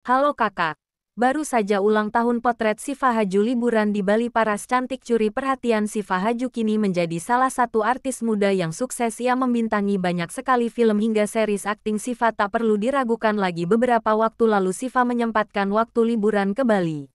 Halo kakak. Baru saja ulang tahun potret Siva haji liburan di Bali paras cantik curi perhatian Siva Haju kini menjadi salah satu artis muda yang sukses ia membintangi banyak sekali film hingga series akting Siva tak perlu diragukan lagi beberapa waktu lalu Siva menyempatkan waktu liburan ke Bali.